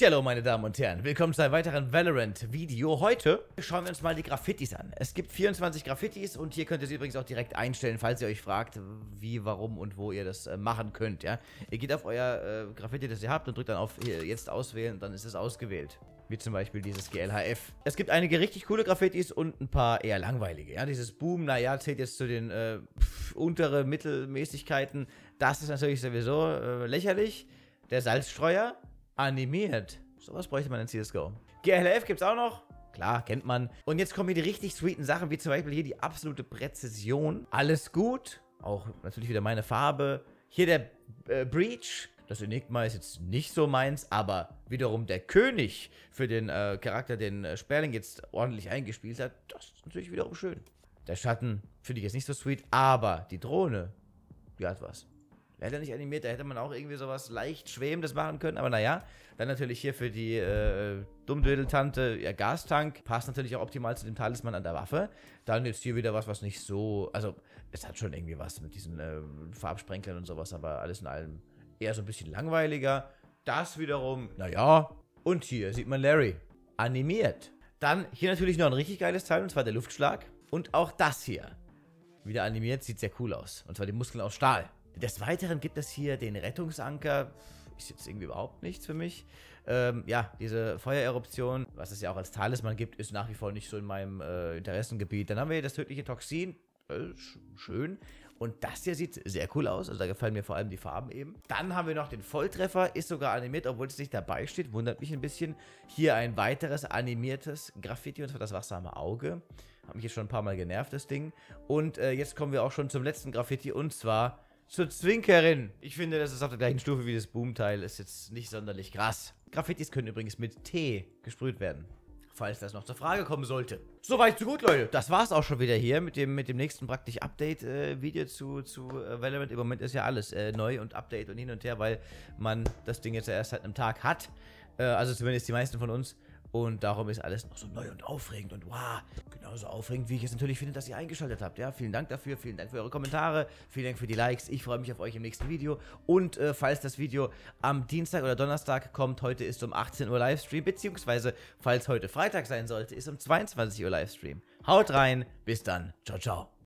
Hallo meine Damen und Herren, willkommen zu einem weiteren Valorant-Video. Heute schauen wir uns mal die Graffitis an. Es gibt 24 Graffitis und hier könnt ihr sie übrigens auch direkt einstellen, falls ihr euch fragt, wie, warum und wo ihr das äh, machen könnt. Ja? Ihr geht auf euer äh, Graffiti, das ihr habt und drückt dann auf hier, jetzt auswählen und dann ist es ausgewählt. Wie zum Beispiel dieses GLHF. Es gibt einige richtig coole Graffitis und ein paar eher langweilige. Ja? Dieses Boom, naja, zählt jetzt zu den äh, pf, untere Mittelmäßigkeiten. Das ist natürlich sowieso äh, lächerlich. Der Salzstreuer animiert. Sowas bräuchte man in CSGO. GLF gibt's auch noch. Klar, kennt man. Und jetzt kommen hier die richtig sweeten Sachen, wie zum Beispiel hier die absolute Präzision. Alles gut. Auch natürlich wieder meine Farbe. Hier der äh, Breach. Das Enigma ist jetzt nicht so meins, aber wiederum der König für den äh, Charakter, den äh, Sperling jetzt ordentlich eingespielt hat, das ist natürlich wiederum schön. Der Schatten finde ich jetzt nicht so sweet, aber die Drohne, die hat was. Leider nicht animiert, da hätte man auch irgendwie sowas leicht Schwebendes machen können, aber naja. Dann natürlich hier für die äh, Dummdödeltante, ihr Gastank. Passt natürlich auch optimal zu dem Talisman an der Waffe. Dann jetzt hier wieder was, was nicht so. Also, es hat schon irgendwie was mit diesen äh, Farbsprenklern und sowas, aber alles in allem eher so ein bisschen langweiliger. Das wiederum, naja. Und hier sieht man Larry. Animiert. Dann hier natürlich noch ein richtig geiles Teil, und zwar der Luftschlag. Und auch das hier. Wieder animiert, sieht sehr cool aus. Und zwar die Muskeln aus Stahl. Des Weiteren gibt es hier den Rettungsanker. Ist jetzt irgendwie überhaupt nichts für mich. Ähm, ja, diese Feuereruption, was es ja auch als Talisman gibt, ist nach wie vor nicht so in meinem äh, Interessengebiet. Dann haben wir hier das tödliche Toxin. Äh, schön. Und das hier sieht sehr cool aus. Also da gefallen mir vor allem die Farben eben. Dann haben wir noch den Volltreffer. Ist sogar animiert, obwohl es nicht dabei steht. Wundert mich ein bisschen. Hier ein weiteres animiertes Graffiti. Und zwar das wachsame Auge. Hat mich jetzt schon ein paar Mal genervt, das Ding. Und äh, jetzt kommen wir auch schon zum letzten Graffiti. Und zwar zur Zwinkerin. Ich finde, das ist auf der gleichen Stufe wie das Boomteil. Ist jetzt nicht sonderlich krass. Graffitis können übrigens mit T gesprüht werden. Falls das noch zur Frage kommen sollte. Soweit, so gut, Leute. Das war's auch schon wieder hier mit dem, mit dem nächsten praktisch Update-Video äh, zu, zu äh, Valorant. Im Moment ist ja alles äh, neu und Update und hin und her, weil man das Ding jetzt erst seit einem Tag hat. Äh, also zumindest die meisten von uns. Und darum ist alles noch so neu und aufregend und wow, genauso aufregend, wie ich es natürlich finde, dass ihr eingeschaltet habt. Ja, vielen Dank dafür, vielen Dank für eure Kommentare, vielen Dank für die Likes. Ich freue mich auf euch im nächsten Video. Und äh, falls das Video am Dienstag oder Donnerstag kommt, heute ist um 18 Uhr Livestream, beziehungsweise falls heute Freitag sein sollte, ist um 22 Uhr Livestream. Haut rein, bis dann, ciao, ciao.